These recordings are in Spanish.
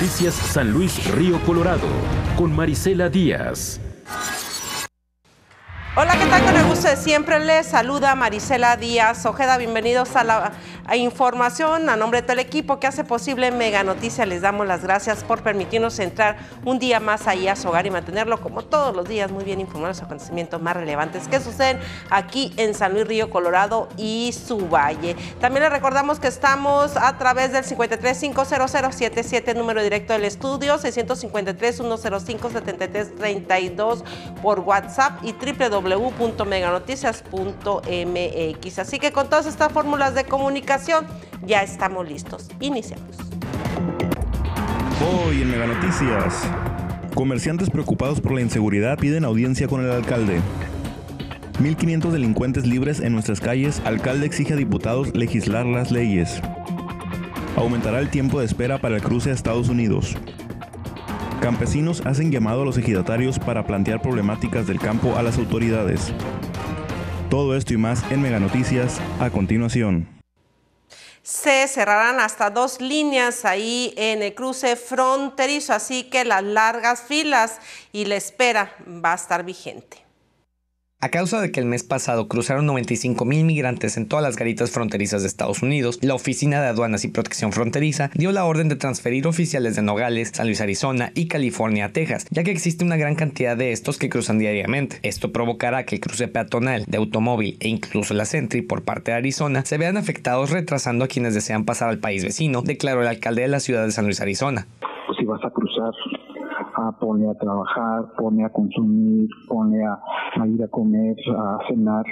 Noticias San Luis Río Colorado con Marisela Díaz. Hola, ¿qué tal? Con el gusto de siempre les saluda Marisela Díaz Ojeda. Bienvenidos a la información. A nombre de todo el equipo que hace posible Mega Noticias, les damos las gracias por permitirnos entrar un día más ahí a su hogar y mantenerlo como todos los días muy bien informado de los acontecimientos más relevantes que suceden aquí en San Luis Río Colorado y su valle. También les recordamos que estamos a través del 5350077, número directo del estudio, 653-105-7332 por WhatsApp y www www.meganoticias.mx. Así que con todas estas fórmulas de comunicación ya estamos listos. Iniciamos. Hoy en Meganoticias, comerciantes preocupados por la inseguridad piden audiencia con el alcalde. 1.500 delincuentes libres en nuestras calles, alcalde exige a diputados legislar las leyes. Aumentará el tiempo de espera para el cruce a Estados Unidos. Campesinos hacen llamado a los ejidatarios para plantear problemáticas del campo a las autoridades. Todo esto y más en Mega Noticias a continuación. Se cerrarán hasta dos líneas ahí en el cruce fronterizo, así que las largas filas y la espera va a estar vigente. A causa de que el mes pasado cruzaron 95 mil migrantes en todas las garitas fronterizas de Estados Unidos, la Oficina de Aduanas y Protección Fronteriza dio la orden de transferir oficiales de Nogales, San Luis, Arizona y California a Texas, ya que existe una gran cantidad de estos que cruzan diariamente. Esto provocará que el cruce peatonal de automóvil e incluso la Sentry por parte de Arizona se vean afectados retrasando a quienes desean pasar al país vecino, declaró el alcalde de la ciudad de San Luis, Arizona. Pues si vas a cruzar pone a trabajar, pone a consumir, pone a, ir a comer, a cenar,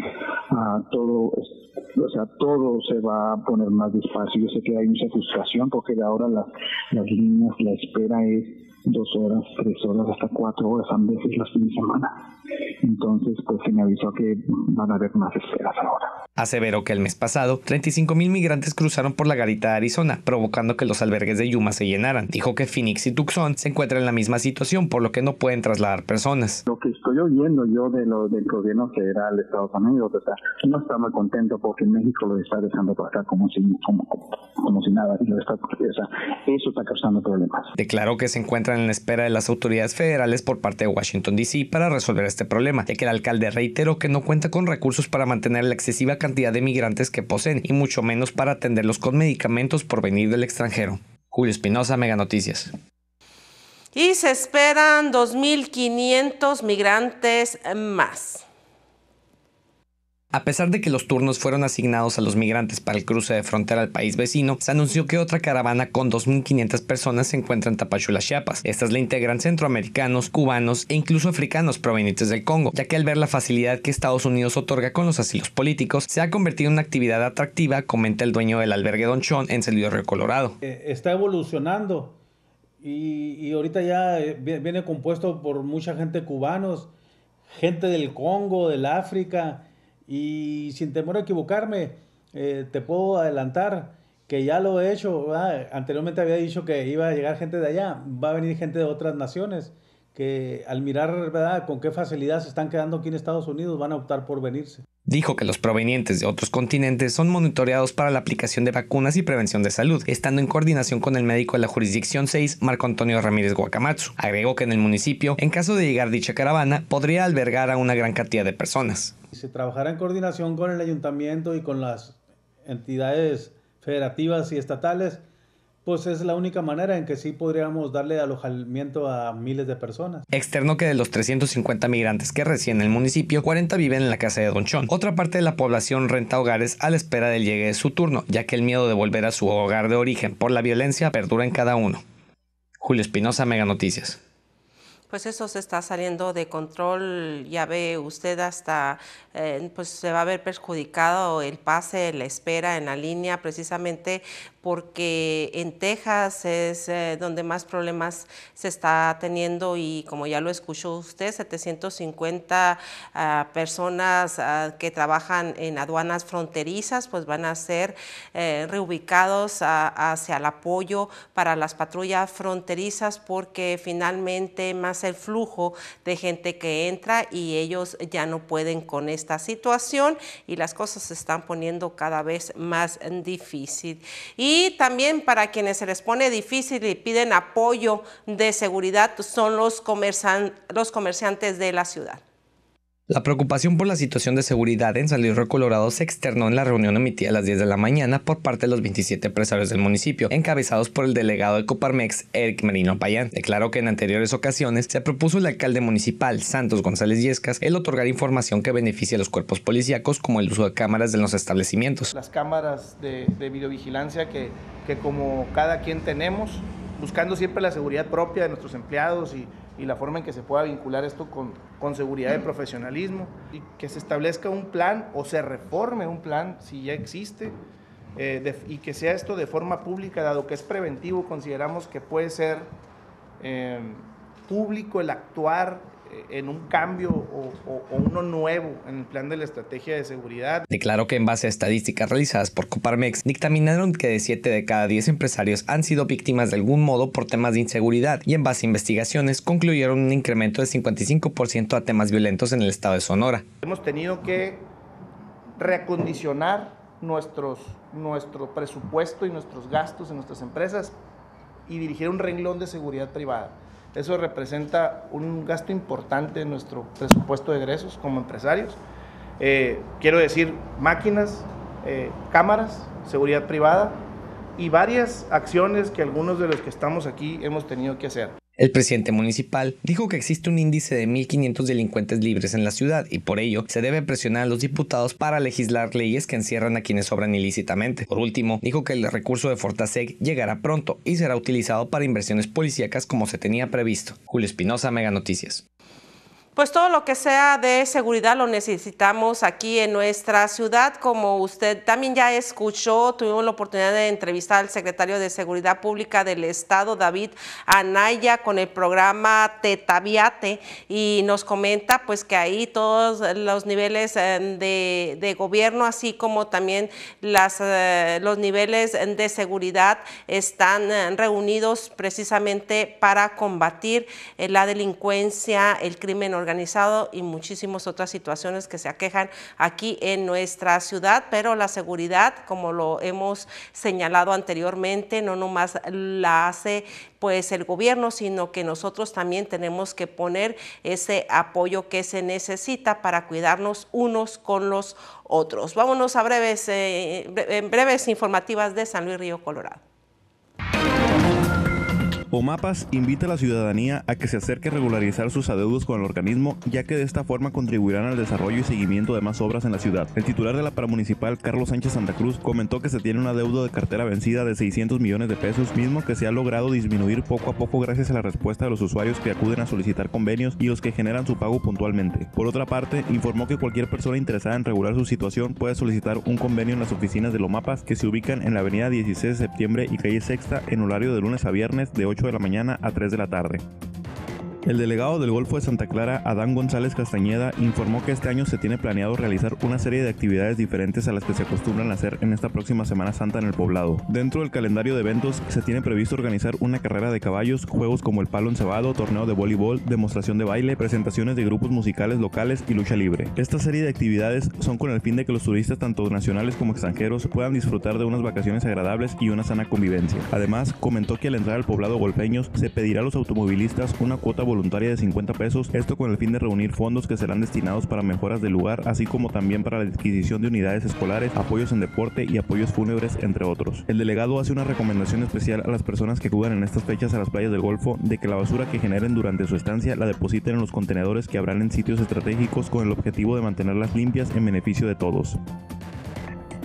a todo, o sea, todo se va a poner más despacio. Yo sé que hay mucha frustración porque ahora las, las líneas, la espera es dos horas, tres horas, hasta cuatro horas, a veces los fines de semana. Entonces, pues se me avisó que van a haber más esperas ahora. Aseveró que el mes pasado, 35 mil migrantes cruzaron por la garita de Arizona, provocando que los albergues de Yuma se llenaran. Dijo que Phoenix y Tucson se encuentran en la misma situación, por lo que no pueden trasladar personas. Lo que estoy oyendo yo de lo del gobierno federal de Estados Unidos, o sea, no está muy contento porque México lo está dejando pasar como si, como, como si nada, y lo está, o sea, eso está causando problemas. Declaró que se encuentran en la espera de las autoridades federales por parte de Washington, D.C. para resolver este problema, ya que el alcalde reiteró que no cuenta con recursos para mantener la excesiva cantidad de migrantes que poseen y mucho menos para atenderlos con medicamentos por venir del extranjero. Julio Espinosa, Mega Noticias. Y se esperan 2.500 migrantes más. A pesar de que los turnos fueron asignados a los migrantes para el cruce de frontera al país vecino, se anunció que otra caravana con 2.500 personas se encuentra en Tapachula, Chiapas. Estas la integran centroamericanos, cubanos e incluso africanos provenientes del Congo, ya que al ver la facilidad que Estados Unidos otorga con los asilos políticos, se ha convertido en una actividad atractiva, comenta el dueño del albergue Don Chon en Celio Río Colorado. Eh, está evolucionando y, y ahorita ya eh, viene compuesto por mucha gente cubanos, gente del Congo, del África, y sin temor a equivocarme, eh, te puedo adelantar que ya lo he hecho. Anteriormente había dicho que iba a llegar gente de allá, va a venir gente de otras naciones que al mirar ¿verdad? con qué facilidad se están quedando aquí en Estados Unidos van a optar por venirse. Dijo que los provenientes de otros continentes son monitoreados para la aplicación de vacunas y prevención de salud, estando en coordinación con el médico de la jurisdicción 6, Marco Antonio Ramírez Guacamatsu. Agregó que en el municipio, en caso de llegar dicha caravana, podría albergar a una gran cantidad de personas. Se trabajará en coordinación con el ayuntamiento y con las entidades federativas y estatales pues es la única manera en que sí podríamos darle alojamiento a miles de personas. Externo que de los 350 migrantes que residen en el municipio, 40 viven en la casa de Don Chon. Otra parte de la población renta hogares a la espera del llegue de su turno, ya que el miedo de volver a su hogar de origen por la violencia perdura en cada uno. Julio Espinosa, Mega Noticias pues eso se está saliendo de control, ya ve usted hasta, eh, pues se va a ver perjudicado el pase, la espera en la línea, precisamente porque en Texas es eh, donde más problemas se está teniendo y como ya lo escuchó usted, 750 ah, personas ah, que trabajan en aduanas fronterizas pues van a ser eh, reubicados hacia el apoyo para las patrullas fronterizas porque finalmente más el flujo de gente que entra y ellos ya no pueden con esta situación y las cosas se están poniendo cada vez más difícil. Y Y también para quienes se les pone difícil y piden apoyo de seguridad son los, los comerciantes de la ciudad. La preocupación por la situación de seguridad en San Luis Río Colorado se externó en la reunión emitida a las 10 de la mañana por parte de los 27 empresarios del municipio, encabezados por el delegado de Coparmex, Eric Marino Payán. Declaró que en anteriores ocasiones se propuso el alcalde municipal, Santos González Yescas, el otorgar información que beneficie a los cuerpos policíacos, como el uso de cámaras en los establecimientos. Las cámaras de, videovigilancia que, que como cada quien tenemos, buscando siempre la seguridad propia de nuestros empleados y y la forma en que se pueda vincular esto con, con seguridad y profesionalismo y que se establezca un plan o se reforme un plan si ya existe eh, y que sea esto de forma pública, dado que es preventivo, consideramos que puede ser eh, público el actuar en un cambio o, uno nuevo en el plan de la estrategia de seguridad. Declaró que en base a estadísticas realizadas por Coparmex, dictaminaron que de 7 de cada 10 empresarios han sido víctimas de algún modo por temas de inseguridad y en base a investigaciones concluyeron un incremento de 55% a temas violentos en el estado de Sonora. Hemos tenido que reacondicionar nuestros, nuestro presupuesto y nuestros gastos en nuestras empresas y dirigir un renglón de seguridad privada. Eso representa un gasto importante en nuestro presupuesto de egresos como empresarios. Eh, quiero decir, máquinas, eh, cámaras, seguridad privada y varias acciones que algunos de los que estamos aquí hemos tenido que hacer. El presidente municipal dijo que existe un índice de 1.500 delincuentes libres en la ciudad y por ello se debe presionar a los diputados para legislar leyes que encierran a quienes obran ilícitamente. Por último, dijo que el recurso de Fortaseg llegará pronto y será utilizado para inversiones policíacas como se tenía previsto. Julio Espinosa, Mega Noticias. Pues todo lo que sea de seguridad lo necesitamos aquí en nuestra ciudad, como usted también ya escuchó, tuvimos la oportunidad de entrevistar al secretario de Seguridad Pública del Estado, David Anaya, con el programa Tetaviate y nos comenta pues que ahí todos los niveles eh, de, gobierno, así como también las, eh, los niveles de seguridad están eh, reunidos precisamente para combatir la delincuencia, el crimen organizado organizado y muchísimas otras situaciones que se aquejan aquí en nuestra ciudad, pero la seguridad, como lo hemos señalado anteriormente, no nomás la hace pues el gobierno, sino que nosotros también tenemos que poner ese apoyo que se necesita para cuidarnos unos con los otros. Vámonos a breves, eh, breves informativas de San Luis Río Colorado. OMAPAS invita a la ciudadanía a que se acerque a regularizar sus adeudos con el organismo, ya que de esta forma contribuirán al desarrollo y seguimiento de más obras en la ciudad. El titular de la paramunicipal, Carlos Sánchez Santa Cruz, comentó que se tiene una deuda de cartera vencida de 600 millones de pesos, mismo que se ha logrado disminuir poco a poco gracias a la respuesta de los usuarios que acuden a solicitar convenios y los que generan su pago puntualmente. Por otra parte, informó que cualquier persona interesada en regular su situación puede solicitar un convenio en las oficinas de OMAPAS que se ubican en la avenida 16 de septiembre y calle Sexta en horario de lunes a viernes de 8 de la mañana a 3 de la tarde. El delegado del Golfo de Santa Clara, Adán González Castañeda, informó que este año se tiene planeado realizar una serie de actividades diferentes a las que se acostumbran a hacer en esta próxima Semana Santa en el poblado. Dentro del calendario de eventos se tiene previsto organizar una carrera de caballos, juegos como el palo encebado, torneo de voleibol, demostración de baile, presentaciones de grupos musicales locales y lucha libre. Esta serie de actividades son con el fin de que los turistas tanto nacionales como extranjeros puedan disfrutar de unas vacaciones agradables y una sana convivencia. Además, comentó que al entrar al poblado golfeños se pedirá a los automovilistas una cuota voluntaria voluntaria de 50 pesos, esto con el fin de reunir fondos que serán destinados para mejoras del lugar, así como también para la adquisición de unidades escolares, apoyos en deporte y apoyos fúnebres, entre otros. El delegado hace una recomendación especial a las personas que acudan en estas fechas a las playas del Golfo de que la basura que generen durante su estancia la depositen en los contenedores que habrán en sitios estratégicos con el objetivo de mantenerlas limpias en beneficio de todos.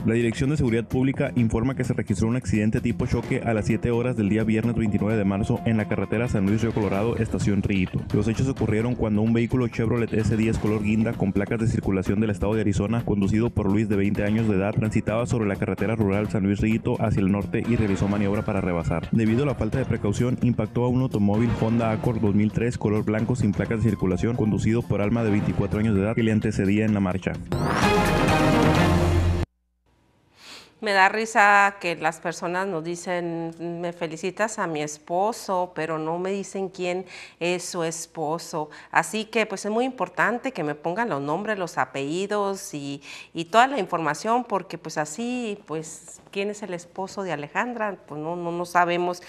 La Dirección de Seguridad Pública informa que se registró un accidente tipo choque a las 7 horas del día viernes 29 de marzo en la carretera San Luis Río Colorado, estación Rito. Los hechos ocurrieron cuando un vehículo Chevrolet S10 color guinda con placas de circulación del estado de Arizona, conducido por Luis de 20 años de edad, transitaba sobre la carretera rural San Luis Rito hacia el norte y realizó maniobra para rebasar. Debido a la falta de precaución, impactó a un automóvil Honda Accord 2003 color blanco sin placas de circulación, conducido por Alma de 24 años de edad que le antecedía en la marcha. Me da risa que las personas nos dicen, me felicitas a mi esposo, pero no me dicen quién es su esposo. Así que pues es muy importante que me pongan los nombres, los apellidos y, y toda la información, porque pues así pues quién es el esposo de Alejandra, pues no, no, no sabemos.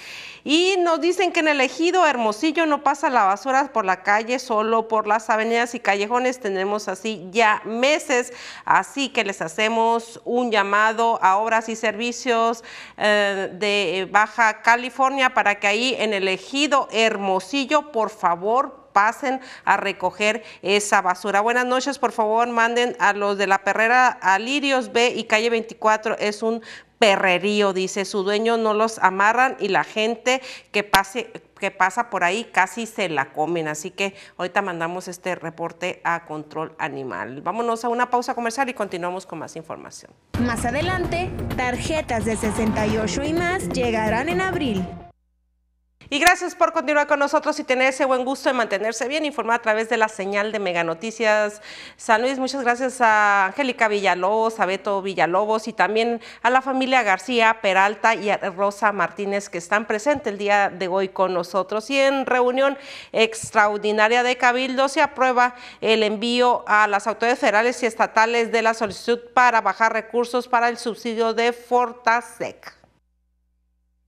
Y nos dicen que en el ejido Hermosillo no pasa la basura por la calle, solo por las avenidas y callejones. Tenemos así ya meses, así que les hacemos un llamado a obras y servicios eh, de Baja California para que ahí en el ejido Hermosillo, por favor, pasen a recoger esa basura. Buenas noches, por favor, manden a los de la perrera a Lirios B y calle 24. Es un perrerío, dice su dueño, no los amarran y la gente que pase que pasa por ahí casi se la comen. Así que ahorita mandamos este reporte a Control Animal. Vámonos a una pausa comercial y continuamos con más información. Más adelante, tarjetas de 68 y más llegarán en abril. Y gracias por continuar con nosotros y tener ese buen gusto de mantenerse bien informado a través de la señal de Mega Noticias San Luis. Muchas gracias a Angélica Villalobos, a Beto Villalobos y también a la familia García Peralta y a Rosa Martínez que están presentes el día de hoy con nosotros. Y en reunión extraordinaria de Cabildo se aprueba el envío a las autoridades federales y estatales de la solicitud para bajar recursos para el subsidio de Fortasec.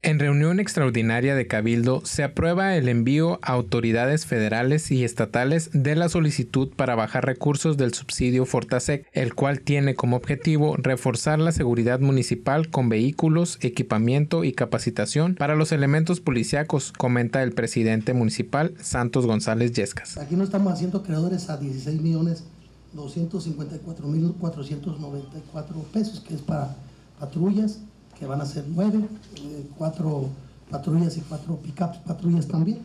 En reunión extraordinaria de Cabildo se aprueba el envío a autoridades federales y estatales de la solicitud para bajar recursos del subsidio Fortasec, el cual tiene como objetivo reforzar la seguridad municipal con vehículos, equipamiento y capacitación para los elementos policíacos, comenta el presidente municipal Santos González Yescas. Aquí no estamos haciendo creadores a 16 millones 254 mil 494 pesos, que es para patrullas, que van a ser nueve, eh, cuatro patrullas y cuatro pickups patrullas también,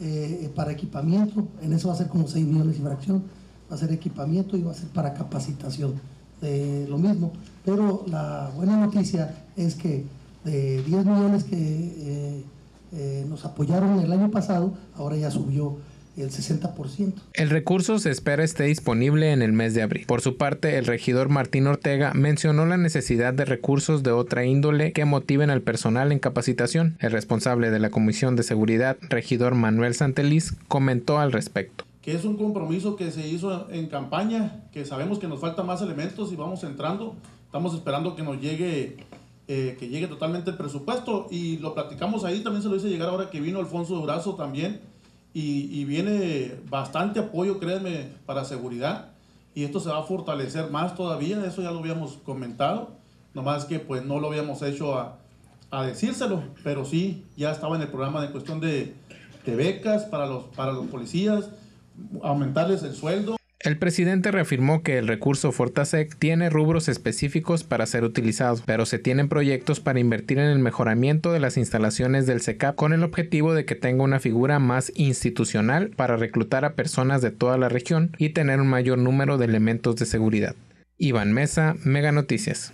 eh, para equipamiento, en eso va a ser como 6 millones y fracción, va a ser equipamiento y va a ser para capacitación, de lo mismo. Pero la buena noticia es que de 10 millones que eh, nos apoyaron el año pasado, ahora ya subió el 60%. El recurso se espera esté disponible en el mes de abril. Por su parte, el regidor Martín Ortega mencionó la necesidad de recursos de otra índole que motiven al personal en capacitación. El responsable de la Comisión de Seguridad, regidor Manuel Santeliz, comentó al respecto que es un compromiso que se hizo en campaña, que sabemos que nos faltan más elementos y vamos entrando. Estamos esperando que nos llegue, eh, que llegue totalmente el presupuesto y lo platicamos ahí, también se lo hice llegar ahora que vino Alfonso Durazo también y, viene bastante apoyo, créanme, para seguridad. Y esto se va a fortalecer más todavía, eso ya lo habíamos comentado, nomás que pues no lo habíamos hecho a, a decírselo, pero sí, ya estaba en el programa de cuestión de, de becas para los, para los policías, aumentarles el sueldo. El presidente reafirmó que el recurso Fortasec tiene rubros específicos para ser utilizado, pero se tienen proyectos para invertir en el mejoramiento de las instalaciones del SECAP con el objetivo de que tenga una figura más institucional para reclutar a personas de toda la región y tener un mayor número de elementos de seguridad. Iván Mesa, Mega Noticias.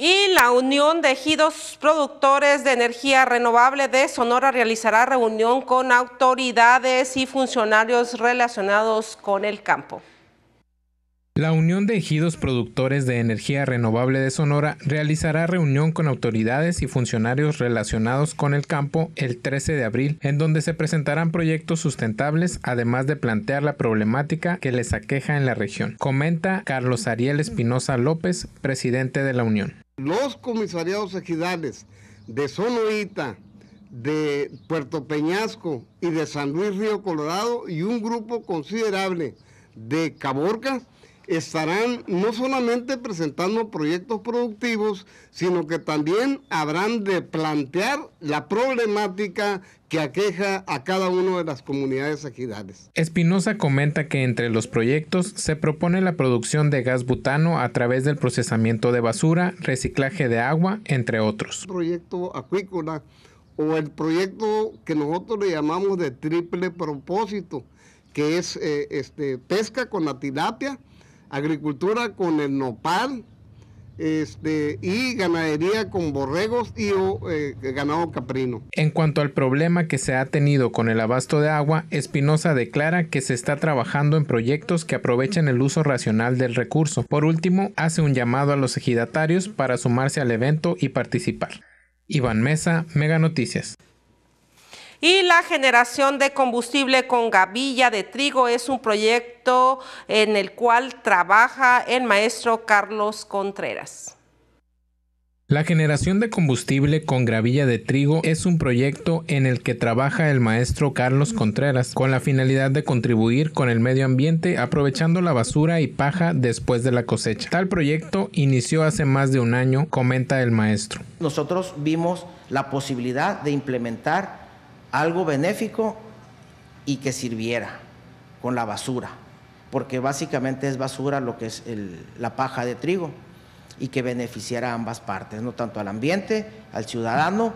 Y la Unión de Ejidos Productores de Energía Renovable de Sonora realizará reunión con autoridades y funcionarios relacionados con el campo. La Unión de Ejidos Productores de Energía Renovable de Sonora realizará reunión con autoridades y funcionarios relacionados con el campo el 13 de abril, en donde se presentarán proyectos sustentables, además de plantear la problemática que les aqueja en la región. Comenta Carlos Ariel Espinosa López, presidente de la Unión. Los comisariados ejidales de Sonoita, de Puerto Peñasco y de San Luis Río Colorado y un grupo considerable de Caborca estarán no solamente presentando proyectos productivos, sino que también habrán de plantear la problemática que aqueja a cada una de las comunidades ejidales. Espinosa comenta que entre los proyectos se propone la producción de gas butano a través del procesamiento de basura, reciclaje de agua, entre otros. Proyecto acuícola o el proyecto que nosotros le llamamos de triple propósito, que es eh, este, pesca con la tilapia, agricultura con el nopal este, y ganadería con borregos y eh, ganado caprino. En cuanto al problema que se ha tenido con el abasto de agua, Espinosa declara que se está trabajando en proyectos que aprovechen el uso racional del recurso. Por último, hace un llamado a los ejidatarios para sumarse al evento y participar. Iván Mesa, Mega Noticias. Y la generación de combustible con gavilla de trigo es un proyecto en el cual trabaja el maestro Carlos Contreras. La generación de combustible con gravilla de trigo es un proyecto en el que trabaja el maestro Carlos Contreras con la finalidad de contribuir con el medio ambiente aprovechando la basura y paja después de la cosecha. Tal proyecto inició hace más de un año, comenta el maestro. Nosotros vimos la posibilidad de implementar algo benéfico y que sirviera con la basura, porque básicamente es basura lo que es la paja de trigo y que beneficiara a ambas partes, no tanto al ambiente, al ciudadano,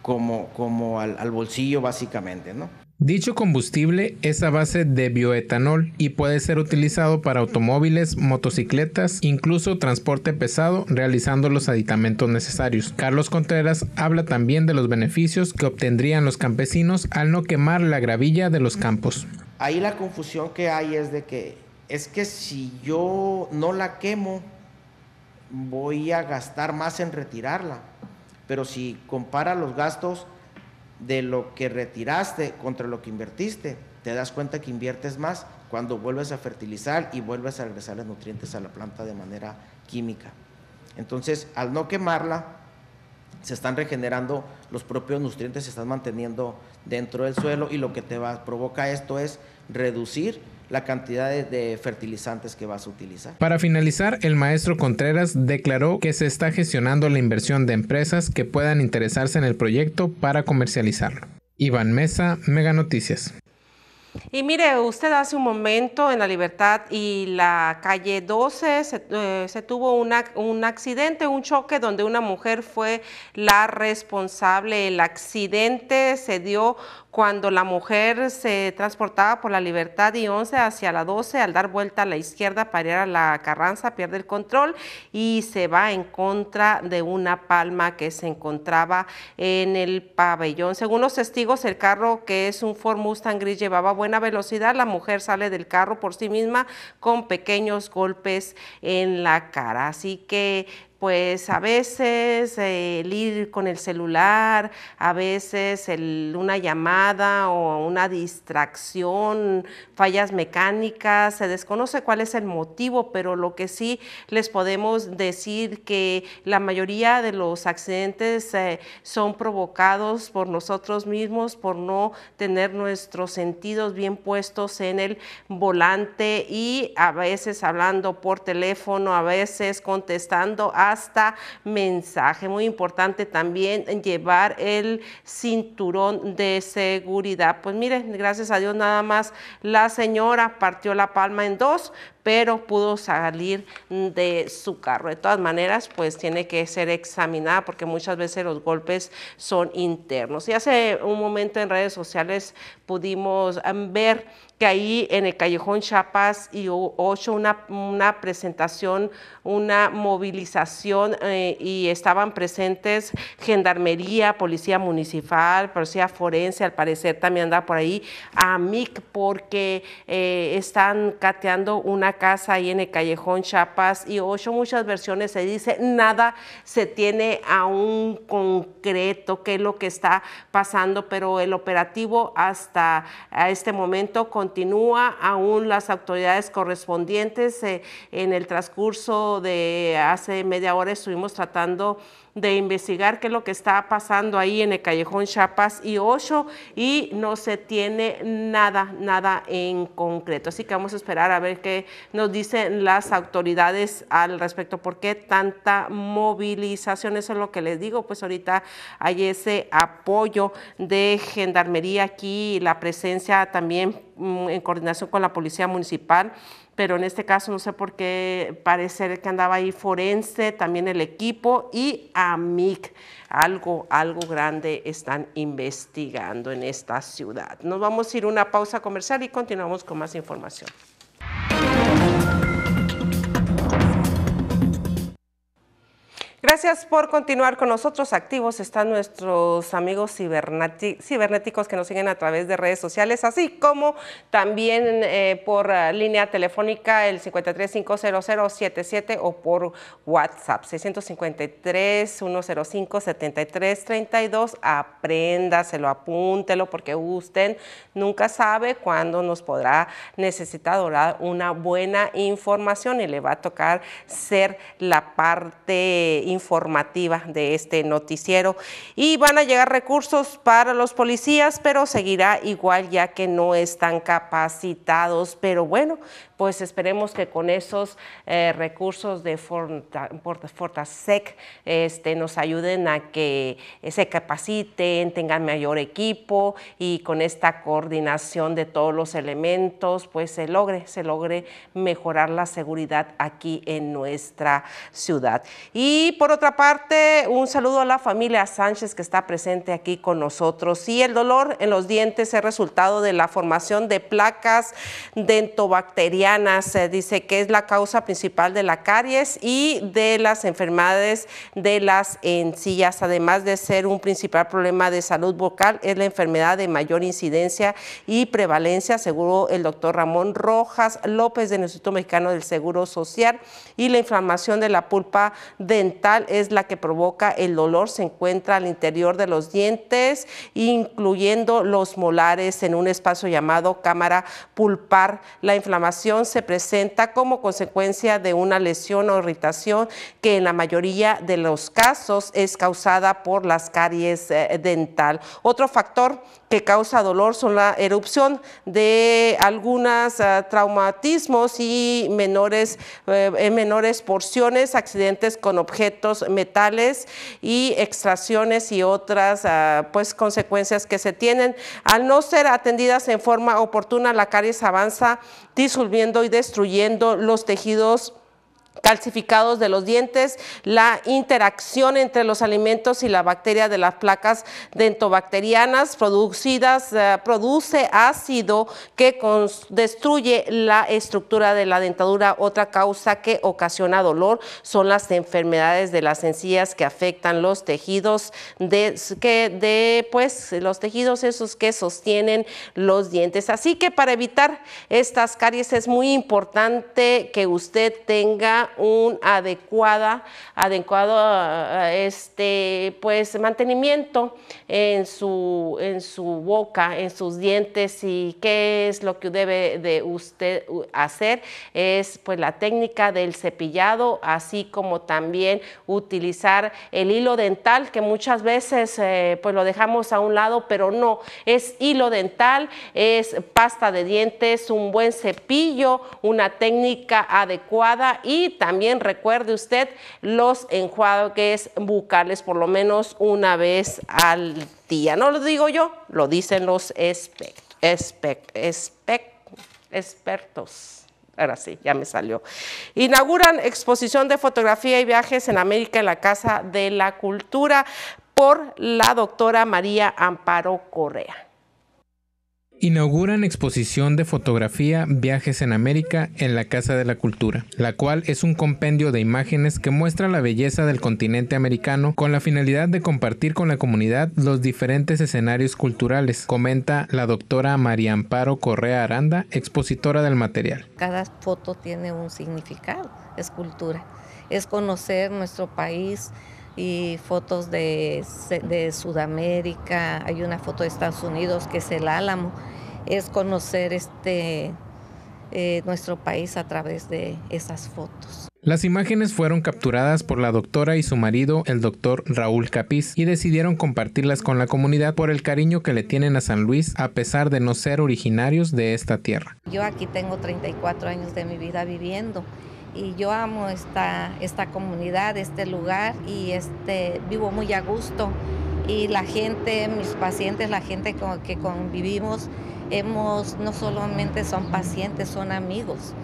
como, como al, al bolsillo básicamente, ¿no? Dicho combustible es a base de bioetanol y puede ser utilizado para automóviles, motocicletas, incluso transporte pesado, realizando los aditamentos necesarios. Carlos Contreras habla también de los beneficios que obtendrían los campesinos al no quemar la gravilla de los campos. Ahí la confusión que hay es de que es que si yo no la quemo, voy a gastar más en retirarla. Pero si compara los gastos de lo que retiraste contra lo que invertiste, te das cuenta que inviertes más cuando vuelves a fertilizar y vuelves a regresar los nutrientes a la planta de manera química. Entonces, al no quemarla, se están regenerando los propios nutrientes, se están manteniendo dentro del suelo y lo que te va, provoca esto es reducir la cantidad de, fertilizantes que vas a utilizar. Para finalizar, el maestro Contreras declaró que se está gestionando la inversión de empresas que puedan interesarse en el proyecto para comercializarlo. Iván Mesa, Mega Noticias. Y mire, usted hace un momento en la Libertad y la calle 12 se, eh, se tuvo un accidente, un choque donde una mujer fue la responsable. El accidente se dio cuando la mujer se transportaba por la Libertad y 11 hacia la 12, al dar vuelta a la izquierda para ir a la Carranza, pierde el control y se va en contra de una palma que se encontraba en el pabellón. Según los testigos, el carro, que es un Ford Mustang gris, llevaba buena velocidad. La mujer sale del carro por sí misma con pequeños golpes en la cara. Así que pues a veces eh, el ir con el celular, a veces una llamada o una distracción, fallas mecánicas, se desconoce cuál es el motivo, pero lo que sí les podemos decir que la mayoría de los accidentes eh, son provocados por nosotros mismos, por no tener nuestros sentidos bien puestos en el volante y a veces hablando por teléfono, a veces contestando a hasta mensaje. Muy importante también llevar el cinturón de seguridad. Pues miren, gracias a Dios nada más la señora partió la palma en dos, pero pudo salir de su carro. De todas maneras, pues tiene que ser examinada porque muchas veces los golpes son internos. Y hace un momento en redes sociales pudimos em, ver que ahí en el Callejón Chapas y 8 una, una presentación, una movilización eh, y estaban presentes Gendarmería, Policía Municipal, Policía Forense, al parecer también anda por ahí, AMIC, porque eh, están cateando una casa ahí en el Callejón Chapas y 8 muchas versiones se dice, nada se tiene aún concreto qué es lo que está pasando, pero el operativo hasta a este momento continúa, aún las autoridades correspondientes eh, en el transcurso de hace media hora estuvimos tratando de investigar qué es lo que está pasando ahí en el Callejón Chapas y Ocho y no se tiene nada, nada en concreto. Así que vamos a esperar a ver qué nos dicen las autoridades al respecto. ¿Por qué tanta movilización? Eso es lo que les digo. Pues ahorita hay ese apoyo de Gendarmería aquí, la presencia también mm, en coordinación con la Policía Municipal pero en este caso no sé por qué parece que andaba ahí forense, también el equipo y AMIC. Algo, algo grande están investigando en esta ciudad. Nos vamos a ir a una pausa comercial y continuamos con más información. Gracias por continuar con nosotros. Activos están nuestros amigos cibernéticos que nos siguen a través de redes sociales, así como también eh, por eh, línea telefónica el 5350077 o por WhatsApp 653-105-7332. Apréndaselo, apúntelo porque usted nunca sabe cuándo nos podrá necesitar una buena información y le va a tocar ser la parte informativa informativa de este noticiero. Y van a llegar recursos para los policías, pero seguirá igual ya que no están capacitados. Pero bueno, pues esperemos que con esos eh, recursos de Fortasec este, nos ayuden a que se capaciten, tengan mayor equipo y con esta coordinación de todos los elementos, pues se logre, se logre mejorar la seguridad aquí en nuestra ciudad. Y por otra parte, un saludo a la familia Sánchez que está presente aquí con nosotros. Y el dolor en los dientes es resultado de la formación de placas dentobacterianas. Se dice que es la causa principal de la caries y de las enfermedades de las encías, además de ser un principal problema de salud vocal, es la enfermedad de mayor incidencia y prevalencia, aseguró el doctor Ramón Rojas López del Instituto Mexicano del Seguro Social, y la inflamación de la pulpa dental es la que provoca el dolor, se encuentra al interior de los dientes, incluyendo los molares en un espacio llamado cámara pulpar. La inflamación se presenta como consecuencia de una lesión o irritación que en la mayoría de los casos es causada por las caries eh, dental. Otro factor que causa dolor son la erupción de algunos eh, traumatismos y menores, eh, en menores porciones, accidentes con objetos metales y extracciones y otras pues consecuencias que se tienen. Al no ser atendidas en forma oportuna, la caries avanza disolviendo y destruyendo los tejidos calcificados de los dientes, la interacción entre los alimentos y la bacteria de las placas dentobacterianas producidas, eh, produce ácido que destruye la estructura de la dentadura. Otra causa que ocasiona dolor son las enfermedades de las encías que afectan los tejidos de, que pues los tejidos esos que sostienen los dientes. Así que para evitar estas caries es muy importante que usted tenga un adecuada, adecuado este, pues, mantenimiento en su, en su boca, en sus dientes y qué es lo que debe de usted hacer es pues la técnica del cepillado, así como también utilizar el hilo dental que muchas veces eh, pues lo dejamos a un lado, pero no, es hilo dental, es pasta de dientes, un buen cepillo, una técnica adecuada y también recuerde usted los enjuagues bucales por lo menos una vez al día. No lo digo yo, lo dicen los expertos. Ahora sí, ya me salió. Inauguran exposición de fotografía y viajes en América en la Casa de la Cultura por la doctora María Amparo Correa inauguran exposición de fotografía Viajes en América en la Casa de la Cultura, la cual es un compendio de imágenes que muestra la belleza del continente americano con la finalidad de compartir con la comunidad los diferentes escenarios culturales, comenta la doctora María Amparo Correa Aranda, expositora del material. Cada foto tiene un significado, es cultura, es conocer nuestro país, y fotos de, de, Sudamérica, hay una foto de Estados Unidos que es el Álamo, es conocer este, eh, nuestro país a través de esas fotos. Las imágenes fueron capturadas por la doctora y su marido, el doctor Raúl Capiz, y decidieron compartirlas con la comunidad por el cariño que le tienen a San Luis a pesar de no ser originarios de esta tierra. Yo aquí tengo 34 años de mi vida viviendo y yo amo esta, esta comunidad, este lugar y este, vivo muy a gusto. Y la gente, mis pacientes, la gente con que convivimos, hemos, no solamente son pacientes, son amigos.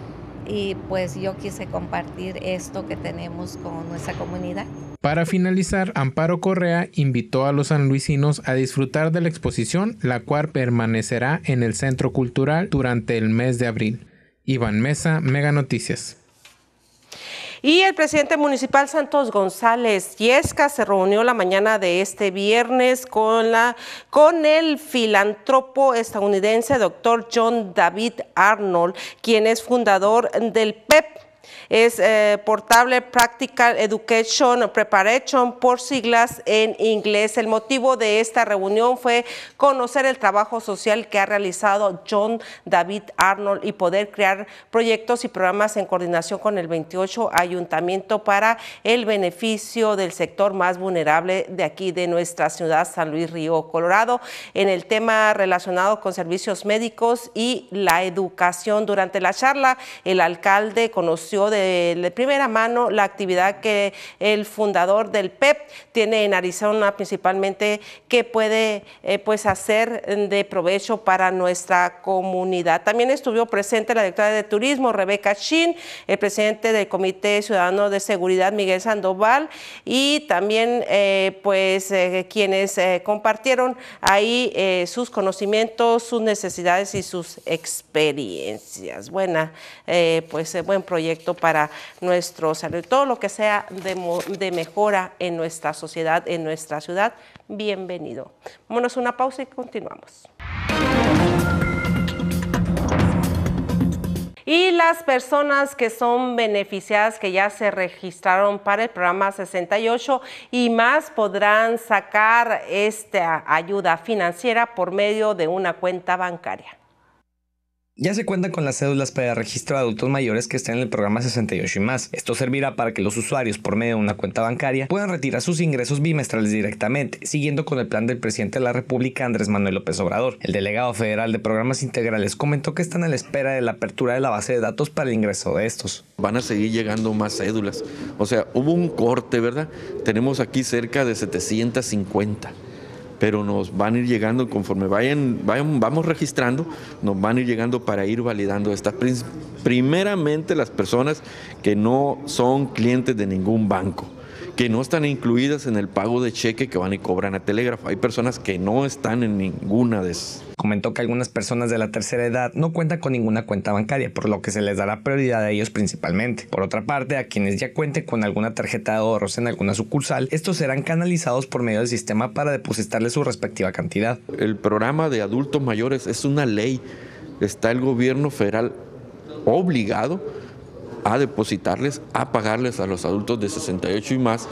Y pues yo quise compartir esto que tenemos con nuestra comunidad. Para finalizar, Amparo Correa invitó a los sanluisinos a disfrutar de la exposición, la cual permanecerá en el Centro Cultural durante el mes de abril. Iván Mesa, Mega Noticias. Y el presidente municipal Santos González Yesca se reunió la mañana de este viernes con, la, con el filántropo estadounidense doctor John David Arnold, quien es fundador del PEP es eh, Portable Practical Education Preparation por siglas en inglés. El motivo de esta reunión fue conocer el trabajo social que ha realizado John David Arnold y poder crear proyectos y programas en coordinación con el 28 Ayuntamiento para el beneficio del sector más vulnerable de aquí de nuestra ciudad, San Luis Río Colorado, en el tema relacionado con servicios médicos y la educación. Durante la charla, el alcalde conoció de, primera mano la actividad que el fundador del PEP tiene en Arizona principalmente que puede eh, pues hacer de provecho para nuestra comunidad. También estuvo presente la directora de Turismo, Rebeca Chin, el presidente del Comité Ciudadano de Seguridad, Miguel Sandoval, y también eh, pues eh, quienes compartieron ahí sus conocimientos, sus necesidades y sus experiencias. Buena, pues buen proyecto para nuestro salud, todo lo que sea de, mejora en nuestra sociedad, en nuestra ciudad, bienvenido. Vámonos una pausa y continuamos. Y las personas que son beneficiadas que ya se registraron para el programa 68 y más podrán sacar esta ayuda financiera por medio de una cuenta bancaria. Ya se cuentan con las cédulas para el registro de adultos mayores que estén en el programa 68 y más. Esto servirá para que los usuarios, por medio de una cuenta bancaria, puedan retirar sus ingresos bimestrales directamente, siguiendo con el plan del presidente de la República, Andrés Manuel López Obrador. El delegado federal de programas integrales comentó que están a la espera de la apertura de la base de datos para el ingreso de estos. Van a seguir llegando más cédulas. O sea, hubo un corte, ¿verdad? Tenemos aquí cerca de 750 pero nos van a ir llegando conforme vayan, vayan, vamos registrando, nos van a ir llegando para ir validando estas. Primeramente las personas que no son clientes de ningún banco que no están incluidas en el pago de cheque que van y cobran a telégrafo. Hay personas que no están en ninguna de esas. Comentó que algunas personas de la tercera edad no cuentan con ninguna cuenta bancaria, por lo que se les dará prioridad a ellos principalmente. Por otra parte, a quienes ya cuenten con alguna tarjeta de ahorros en alguna sucursal, estos serán canalizados por medio del sistema para depositarles su respectiva cantidad. El programa de adultos mayores es una ley. Está el gobierno federal obligado a depositarles, a pagarles a los adultos de 68 y más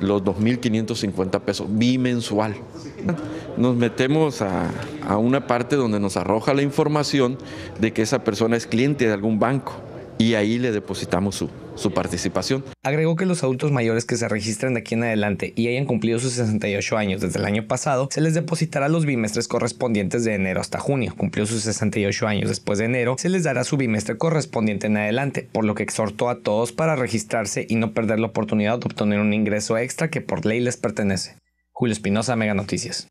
los 2.550 pesos bimensual. Nos metemos a, a una parte donde nos arroja la información de que esa persona es cliente de algún banco y ahí le depositamos su, su participación. Agregó que los adultos mayores que se registren de aquí en adelante y hayan cumplido sus 68 años desde el año pasado, se les depositará los bimestres correspondientes de enero hasta junio. Cumplió sus 68 años después de enero, se les dará su bimestre correspondiente en adelante, por lo que exhortó a todos para registrarse y no perder la oportunidad de obtener un ingreso extra que por ley les pertenece. Julio Espinosa, Mega Noticias.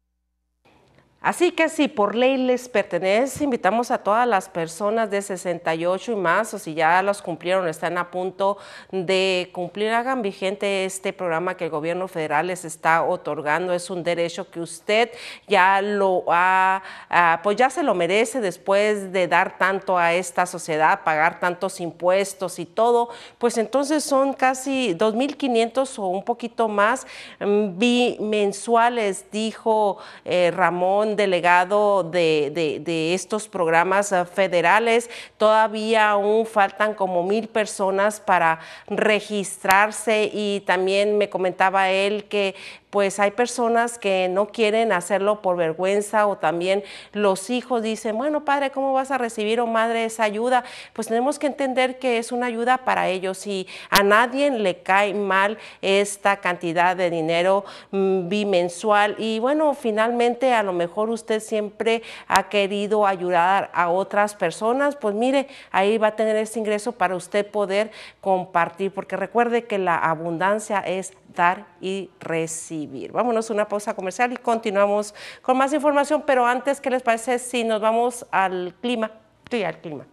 Así que si por ley les pertenece, invitamos a todas las personas de 68 y más, o si ya los cumplieron, están a punto de cumplir, hagan vigente este programa que el gobierno federal les está otorgando. Es un derecho que usted ya lo ha, ah, pues ya se lo merece después de dar tanto a esta sociedad, pagar tantos impuestos y todo, pues entonces son casi 2.500 o un poquito más mm, bimensuales, dijo eh, Ramón delegado de, estos programas eh, federales. Todavía aún faltan como mil personas para registrarse y también me comentaba él que pues hay personas que no quieren hacerlo por vergüenza o también los hijos dicen, bueno, padre, ¿cómo vas a recibir o madre esa ayuda? Pues tenemos que entender que es una ayuda para ellos y a nadie le cae mal esta cantidad de dinero mm, bimensual y bueno, finalmente a lo mejor usted siempre ha querido ayudar a otras personas, pues mire, ahí va a tener ese ingreso para usted poder compartir, porque recuerde que la abundancia es dar y recibir. Vámonos a una pausa comercial y continuamos con más información, pero antes, ¿qué les parece si nos vamos al clima? Sí, al clima.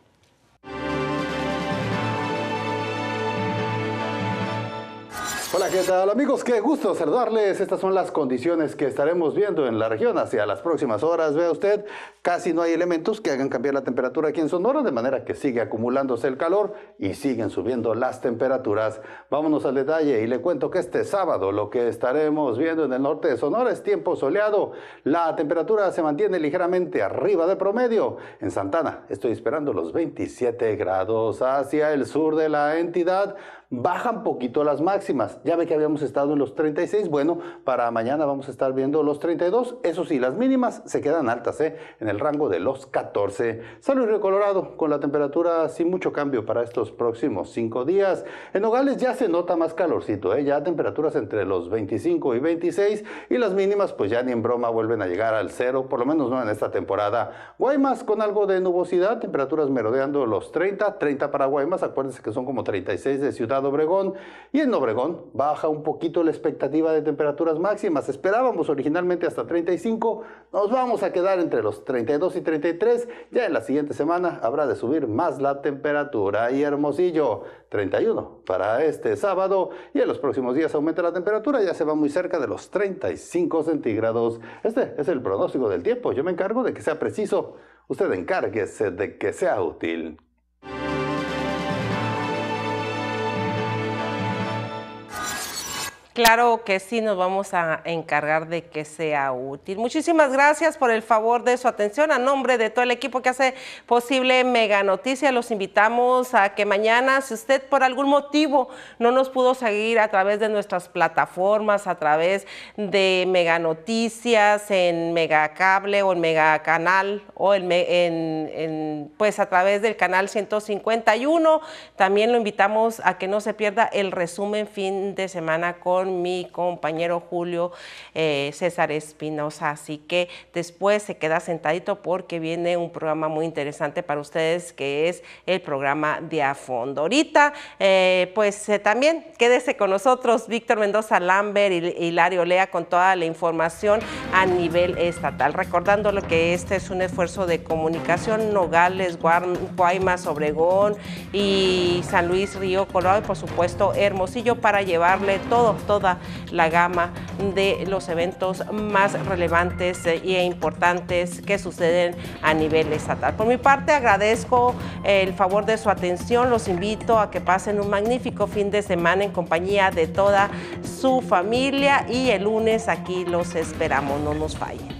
Hola, ¿qué tal amigos? Qué gusto saludarles. Estas son las condiciones que estaremos viendo en la región hacia las próximas horas. Vea usted, casi no hay elementos que hagan cambiar la temperatura aquí en Sonora, de manera que sigue acumulándose el calor y siguen subiendo las temperaturas. Vámonos al detalle y le cuento que este sábado lo que estaremos viendo en el norte de Sonora es tiempo soleado. La temperatura se mantiene ligeramente arriba de promedio. En Santana estoy esperando los 27 grados. Hacia el sur de la entidad bajan poquito las máximas. Ya ve que habíamos estado en los 36. Bueno, para mañana vamos a estar viendo los 32. Eso sí, las mínimas se quedan altas, ¿eh? en el rango de los 14. San Luis Río Colorado, con la temperatura sin mucho cambio para estos próximos cinco días. En Nogales ya se nota más calorcito, ¿eh? ya temperaturas entre los 25 y 26 y las mínimas pues ya ni en broma vuelven a llegar al cero, por lo menos no en esta temporada. Guaymas con algo de nubosidad, temperaturas merodeando los 30, 30 para Guaymas, acuérdense que son como 36 de Ciudad Obregón y en Obregón baja un poquito la expectativa de temperaturas máximas. Esperábamos originalmente hasta 35, nos vamos a quedar entre los 32 y 33. Ya en la siguiente semana habrá de subir más la temperatura y Hermosillo 31 para este sábado y en los próximos días aumenta la temperatura, ya se va muy cerca de los 35 centígrados. Este es el pronóstico del tiempo. Yo me encargo de que sea preciso. Usted encárguese de que sea útil. Claro que sí, nos vamos a encargar de que sea útil. Muchísimas gracias por el favor de su atención. A nombre de todo el equipo que hace posible Mega Noticias, los invitamos a que mañana, si usted por algún motivo no nos pudo seguir a través de nuestras plataformas, a través de Mega Noticias, en Mega Cable o en Mega Canal o en, en, pues a través del canal 151, también lo invitamos a que no se pierda el resumen fin de semana con mi compañero Julio eh, César Espinosa. Así que después se queda sentadito porque viene un programa muy interesante para ustedes que es el programa de a fondo. Ahorita, eh, pues eh, también quédese con nosotros, Víctor Mendoza Lambert y Hilario Lea con toda la información a nivel estatal. Recordándolo que este es un esfuerzo de comunicación, Nogales, Guaymas, Obregón y San Luis Río Colorado y por supuesto Hermosillo para llevarle todo toda la gama de los eventos más relevantes e importantes que suceden a nivel estatal. Por mi parte, agradezco el favor de su atención. Los invito a que pasen un magnífico fin de semana en compañía de toda su familia y el lunes aquí los esperamos. No nos fallen.